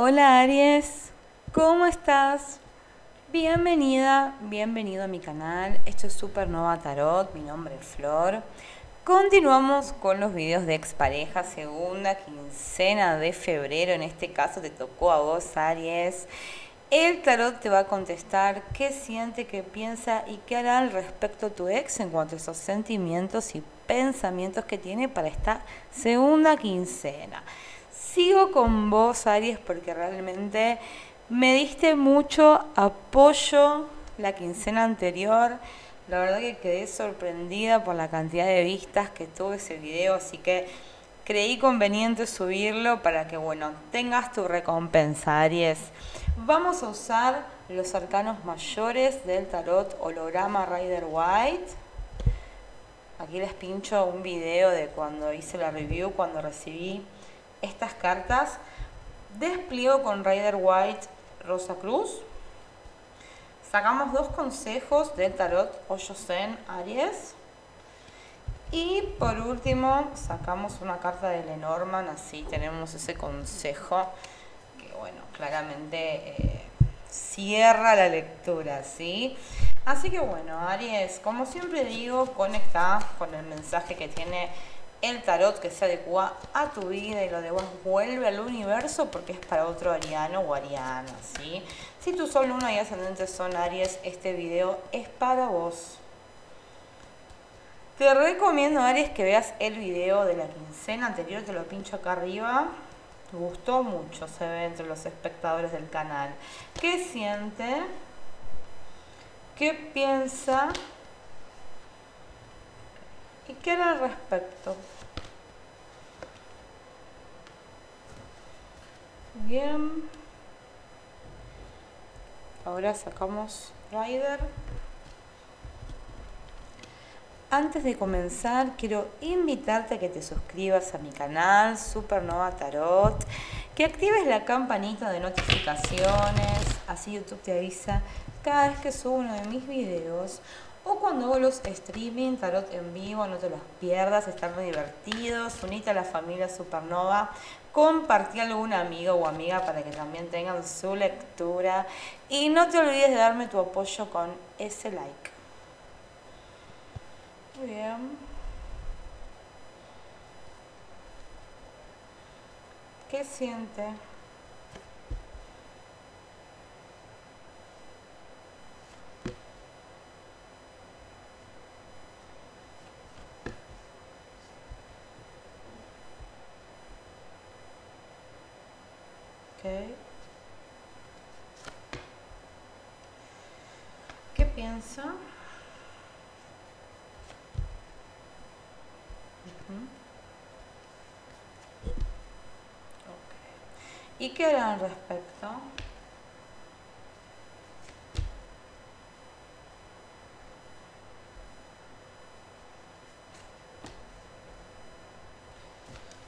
Hola Aries, ¿cómo estás? Bienvenida, bienvenido a mi canal. Esto es Supernova Tarot, mi nombre es Flor. Continuamos con los videos de expareja, segunda quincena de febrero. En este caso te tocó a vos, Aries. El tarot te va a contestar qué siente, qué piensa y qué hará al respecto tu ex en cuanto a esos sentimientos y pensamientos que tiene para esta segunda quincena. Sigo con vos, Aries, porque realmente me diste mucho apoyo la quincena anterior. La verdad que quedé sorprendida por la cantidad de vistas que tuvo ese video, así que creí conveniente subirlo para que, bueno, tengas tu recompensa, Aries. Vamos a usar los arcanos mayores del tarot holograma Rider White. Aquí les pincho un video de cuando hice la review, cuando recibí estas cartas. Despliego con Rider White Rosa Cruz. Sacamos dos consejos del tarot Oyosen Aries. Y por último sacamos una carta de Lenormand, así tenemos ese consejo que bueno, claramente eh, cierra la lectura, ¿sí? Así que bueno, Aries, como siempre digo, conecta con el mensaje que tiene el tarot que se adecua a tu vida y lo de vos vuelve al universo porque es para otro ariano o ariana, ¿sí? Si tu sol, luna y ascendente son Aries, este video es para vos. Te recomiendo, Aries, que veas el video de la quincena anterior, te lo pincho acá arriba. Gustó mucho, se ve entre los espectadores del canal. ¿Qué siente? ¿Qué piensa? ¿Y qué era al respecto? Bien. Ahora sacamos Rider. Antes de comenzar, quiero invitarte a que te suscribas a mi canal Supernova Tarot, que actives la campanita de notificaciones, así YouTube te avisa cada vez que subo uno de mis videos o cuando hago los streaming tarot en vivo, no te los pierdas, están muy divertidos, unite a la familia Supernova, compartí a algún amigo o amiga para que también tengan su lectura y no te olvides de darme tu apoyo con ese like. Muy bien. ¿Qué siente? Okay. ¿Qué piensa? Okay. ¿Y qué hará al respecto?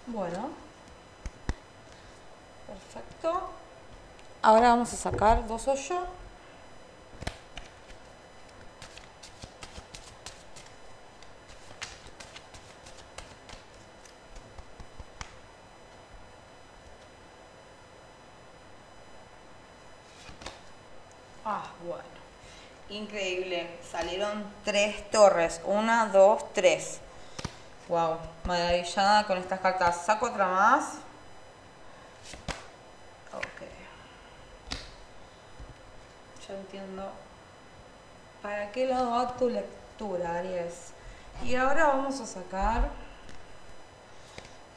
Bueno. Perfecto. Ahora vamos a sacar dos hoyos. Ah, bueno. Increíble. Salieron tres torres. Una, dos, tres. Wow. Maravillada con estas cartas. Saco otra más. Ok. Ya entiendo. ¿Para qué lado va tu lectura, Aries? Y ahora vamos a sacar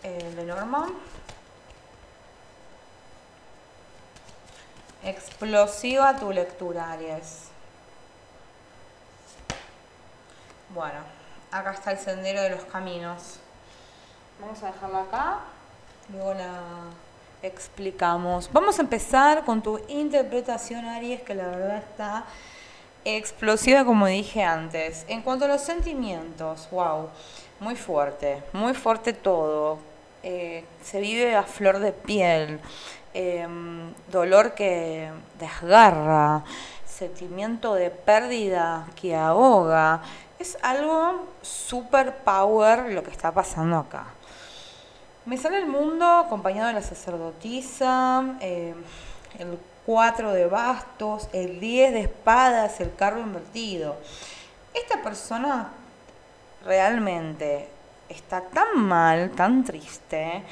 el de. Explosiva tu lectura, Aries. Bueno, acá está el sendero de los caminos. Vamos a dejarla acá. Luego la explicamos. Vamos a empezar con tu interpretación, Aries, que la verdad está explosiva, como dije antes. En cuanto a los sentimientos, wow, muy fuerte, muy fuerte todo. Eh, se vive a flor de piel. Em, dolor que desgarra, sentimiento de pérdida que ahoga. Es algo super power lo que está pasando acá. Me sale el mundo acompañado de la sacerdotisa, eh, el 4 de bastos, el 10 de espadas, el carro invertido. Esta persona realmente está tan mal, tan triste,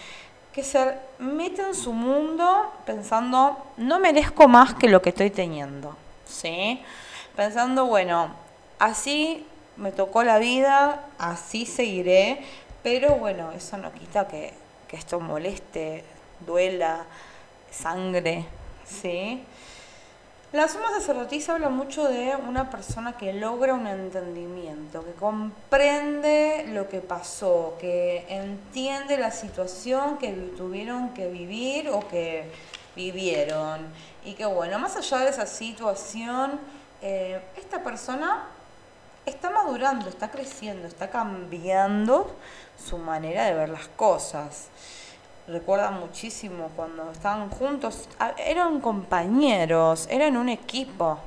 que se mete en su mundo pensando, no merezco más que lo que estoy teniendo, ¿sí? Pensando, bueno, así me tocó la vida, así seguiré, pero bueno, eso no quita que, que esto moleste, duela, sangre, ¿sí? La suma sacerdotisa habla mucho de una persona que logra un entendimiento, que comprende lo que pasó, que entiende la situación que tuvieron que vivir o que vivieron. Y que bueno, más allá de esa situación, eh, esta persona está madurando, está creciendo, está cambiando su manera de ver las cosas recuerda muchísimo cuando estaban juntos, eran compañeros, eran un equipo.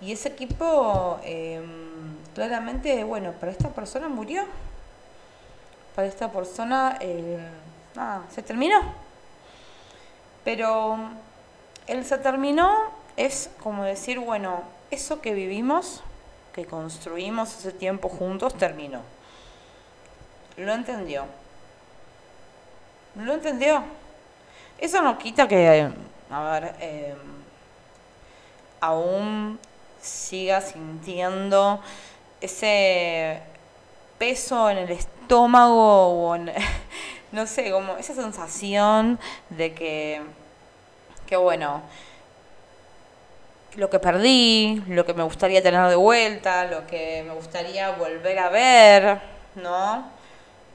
Y ese equipo, em, claramente, bueno, para esta persona murió. Para esta persona, eh, nada, se terminó. Pero el se terminó es como decir, bueno, eso que vivimos, que construimos ese tiempo juntos, terminó. Lo entendió ¿No lo entendió? Eso no quita que, a ver, eh, aún siga sintiendo ese peso en el estómago o en, no sé, como esa sensación de que, que bueno, lo que perdí, lo que me gustaría tener de vuelta, lo que me gustaría volver a ver, ¿no?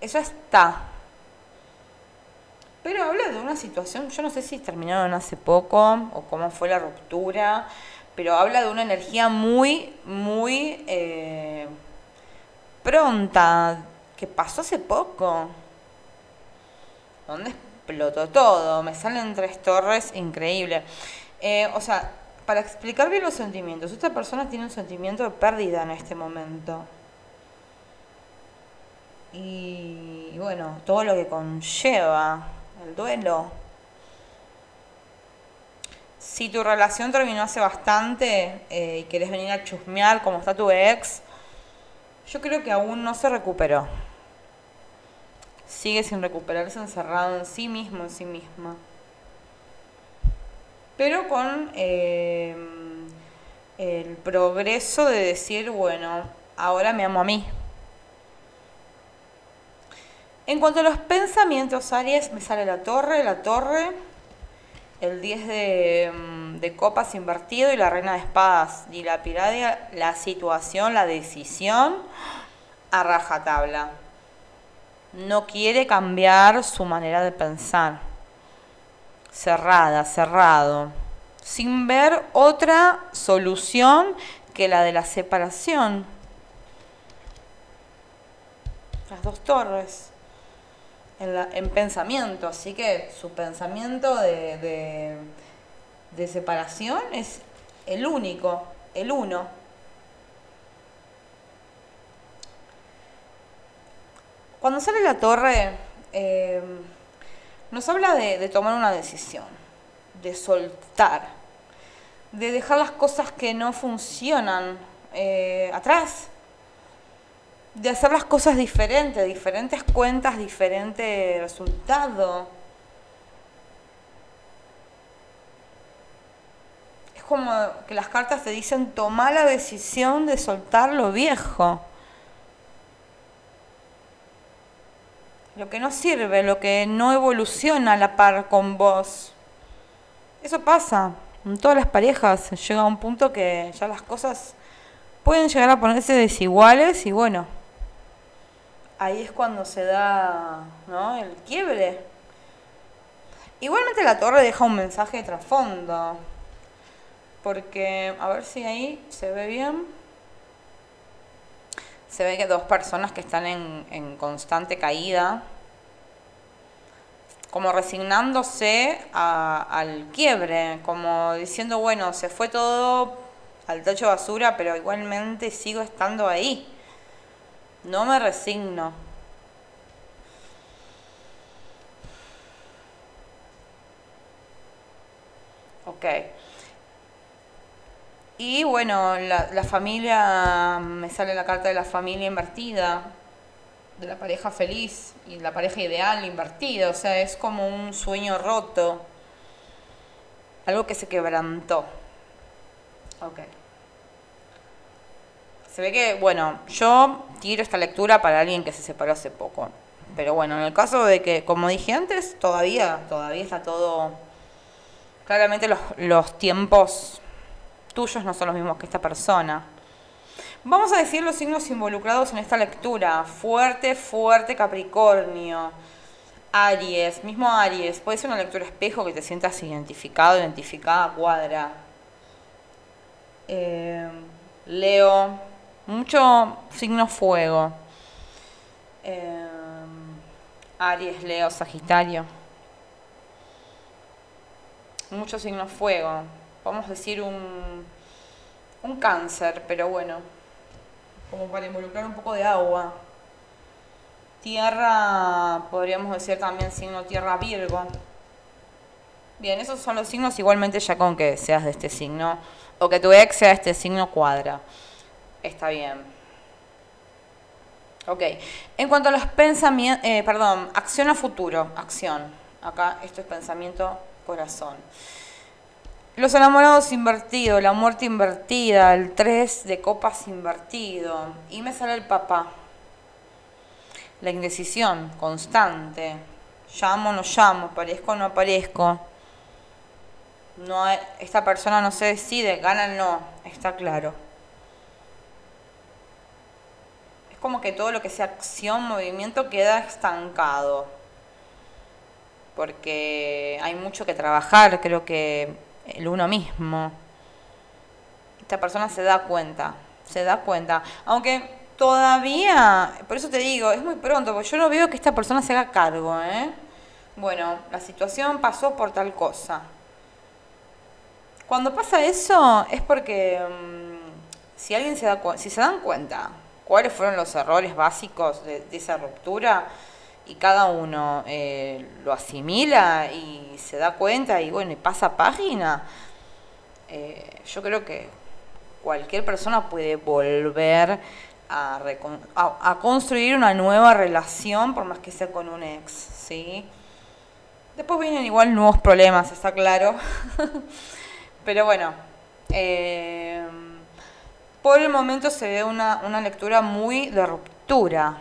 Eso está. Pero habla de una situación, yo no sé si terminaron hace poco o cómo fue la ruptura, pero habla de una energía muy, muy eh, pronta, que pasó hace poco. Donde explotó todo, me salen tres torres, increíble. Eh, o sea, para explicar bien los sentimientos, esta persona tiene un sentimiento de pérdida en este momento. Y bueno, todo lo que conlleva el duelo. Si tu relación terminó hace bastante eh, y querés venir a chusmear como está tu ex, yo creo que aún no se recuperó. Sigue sin recuperarse encerrado en sí mismo, en sí misma. Pero con eh, el progreso de decir, bueno, ahora me amo a mí. En cuanto a los pensamientos, Aries, me sale la torre, la torre, el 10 mm, de, copas invertido y la reina de espadas. Y la piradia, la situación, la decisión a rajatabla. No quiere cambiar su manera de pensar. Cerrada, cerrado. Sin ver otra solución que la de la separación. Las dos torres en, pensamiento, así que su pensamiento de, de, separación es el único, el uno. Cuando sale la torre, eh, nos habla de, tomar una decisión, de soltar, de dejar las cosas que no funcionan eh, atrás de hacer las cosas diferentes, diferentes cuentas, diferente resultado. Es como que las cartas te dicen toma la decisión de soltar lo viejo. Lo que no sirve, lo que no evoluciona a la par con vos. Eso pasa. En todas las parejas llega un punto que ya las cosas pueden llegar a ponerse desiguales y bueno, ahí es cuando se da ¿no? el quiebre. Igualmente la torre deja un mensaje de trasfondo. Porque, a ver si ahí se ve bien. Se ve que dos personas que están en, en constante caída, como resignándose al quiebre, como diciendo, bueno, se fue todo al techo de basura, pero igualmente sigo estando ahí. No me resigno. Ok. Y bueno, la, la familia, me sale la carta de la familia invertida, de la pareja feliz y la pareja ideal invertida, o sea, es como un sueño roto, algo que se quebrantó. Okay. Se ve que, bueno, yo tiro esta lectura para alguien que se separó hace poco. Pero bueno, en el caso de que, como dije antes, todavía, todavía está todo... Claramente los, los tiempos tuyos no son los mismos que esta persona. Vamos a decir los signos involucrados en esta lectura. Fuerte, fuerte Capricornio. Aries, mismo Aries. Puede ser una lectura espejo que te sientas identificado, identificada, cuadra. Eh, Leo, mucho signo fuego. Eh, Aries, Leo, Sagitario. Mucho signo fuego. Podemos decir un, un cáncer, pero bueno, como para involucrar un poco de agua. Tierra, podríamos decir también signo tierra Virgo. Bien, esos son los signos, igualmente ya con que seas de este signo, o que tu ex sea de este signo cuadra. Está bien. Ok, en cuanto a los pensamientos, eh, perdón, acción a futuro, acción. Acá esto es pensamiento, corazón. Los enamorados invertidos, la muerte invertida, el 3 de copas invertido. Y me sale el papá. La indecisión constante. Llamo no llamo, aparezco no aparezco. No esta persona no se decide, gana no, está claro. Es como que todo lo que sea acción, movimiento queda estancado. Porque hay mucho que trabajar, creo que el uno mismo. Esta persona se da cuenta, se da cuenta. Aunque todavía, por eso te digo, es muy pronto, porque yo no veo que esta persona se haga cargo, ¿eh? Bueno, la situación pasó por tal cosa. Cuando pasa eso es porque mm, si alguien se da si se dan cuenta cuáles fueron los errores básicos de esa ruptura, y cada uno eh, lo asimila y se da cuenta y bueno, y pasa página, eh, yo creo que cualquier persona puede volver a, construir una nueva relación, por más que sea con un ex, ¿sí? Después vienen igual nuevos problemas, está claro. Pero bueno, eh, por el momento se ve una, una lectura muy de ruptura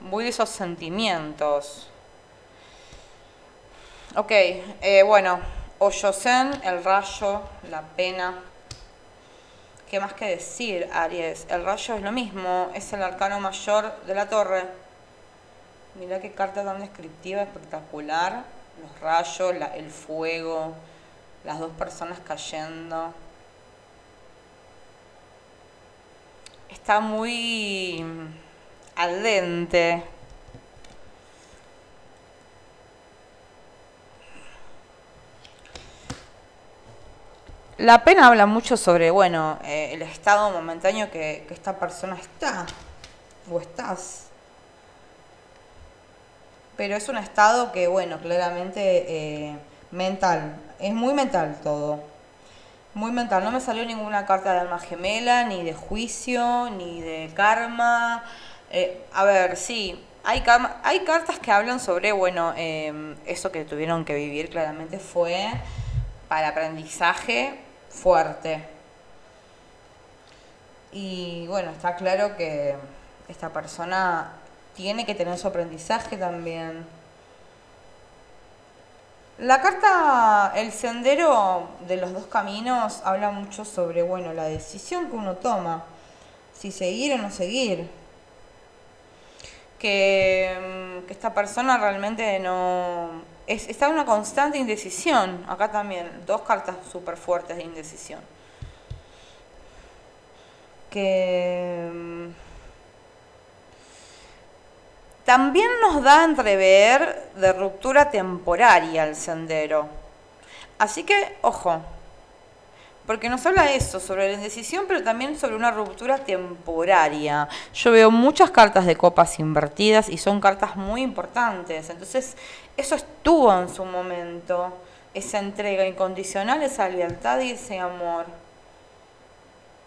muy de esos sentimientos. Ok, eh, bueno, Oyosen, el rayo, la pena. ¿Qué más que decir, Aries? El rayo es lo mismo, es el arcano mayor de la torre. Mirá qué carta tan descriptiva, espectacular. Los rayos, el fuego, las dos personas cayendo. Está muy al dente. La pena habla mucho sobre, bueno, eh, el estado momentáneo que, esta persona está, o estás. Pero es un estado que, bueno, claramente eh, mental, es muy mental todo. Muy mental, no me salió ninguna carta de alma gemela, ni de juicio, ni de karma, eh, a ver, sí, hay, hay cartas que hablan sobre, bueno, em, eso que tuvieron que vivir claramente fue para aprendizaje fuerte. Y bueno, está claro que esta persona tiene que tener su aprendizaje también. La carta El sendero de los dos caminos habla mucho sobre, bueno, la decisión que uno toma, si seguir o no seguir que, esta persona realmente no... está en una constante indecisión. Acá también, dos cartas súper fuertes de indecisión. Que... Mm, también nos da a entrever de ruptura temporaria el sendero. Así que, ojo, porque nos habla eso, sobre la indecisión, pero también sobre una ruptura temporaria. Yo veo muchas cartas de copas invertidas y son cartas muy importantes. Entonces, eso estuvo en su momento, esa entrega incondicional, esa lealtad y ese amor.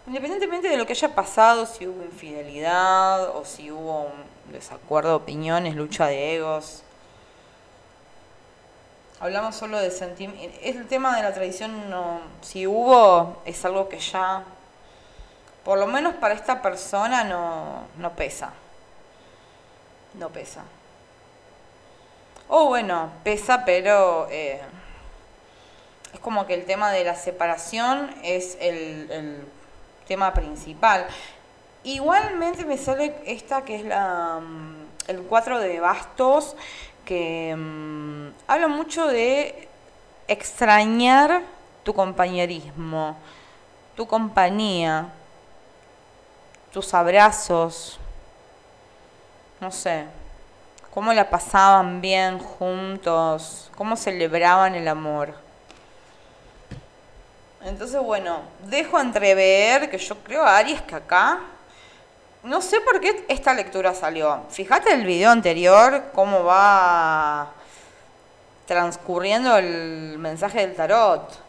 Independientemente de lo que haya pasado, si hubo infidelidad o si hubo desacuerdo de opiniones, lucha de egos. Hablamos solo de sentimientos. El tema de la tradición, no, si hubo, es algo que ya, por lo menos para esta persona, no, no pesa. No pesa. O bueno, pesa, pero eh, es como que el tema de la separación es el tema principal. Igualmente me sale esta que es la, mm, el 4 de bastos, que mm, habla mucho de extrañar tu compañerismo, tu compañía, tus abrazos, no sé, cómo la pasaban bien juntos, cómo celebraban el amor. Entonces, bueno, dejo entrever que yo creo, Aries, que acá, no sé por qué esta lectura salió. Fíjate el video anterior, cómo va transcurriendo el mensaje del tarot.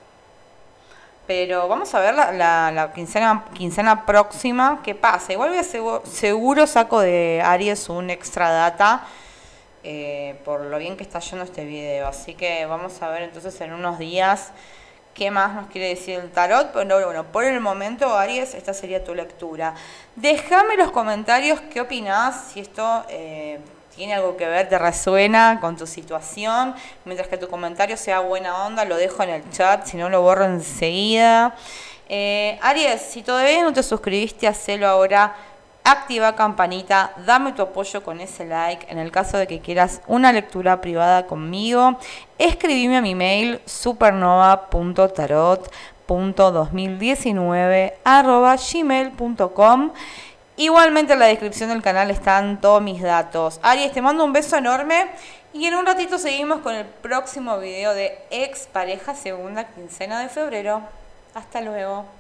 Pero vamos a ver la, quincena, quincena próxima qué pasa. Igual voy a seguro, seguro saco de Aries un extra data eh, por lo bien que está yendo este video. Así que vamos a ver entonces en unos días qué más nos quiere decir el tarot, pero bueno, por el momento, Aries, esta sería tu lectura. Déjame los comentarios qué opinás, si esto eh, tiene algo que ver, te resuena con tu situación, mientras que tu comentario sea buena onda, lo dejo en el chat, si no lo borro enseguida. Eh, Aries, si todavía no te suscribiste, hacelo ahora activa campanita, dame tu apoyo con ese like en el caso de que quieras una lectura privada conmigo. Escribime a mi mail supernova.tarot.2019 Igualmente en la descripción del canal están todos mis datos. Aries, te mando un beso enorme y en un ratito seguimos con el próximo video de ex pareja segunda quincena de febrero. Hasta luego.